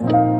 Bye.